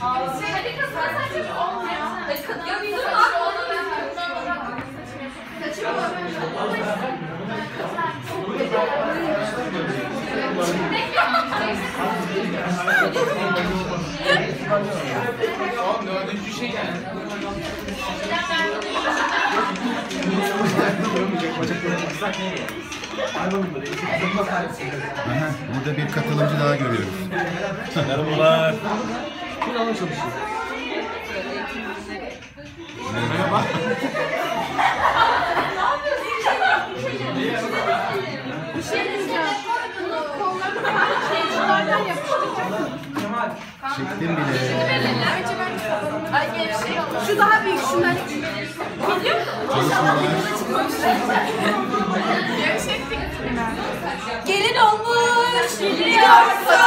Hadi kız ben saçım olmuyor. Hadi kız ya bir dur at onu ben Oğlum dördüncü şey bir katılımcı daha görüyoruz. Merhabalar. Çektim bile. Ay. Şu daha büyük şundan. Çalışmalar. Gevşek değil. Gelin olmuş. Biliyorsun.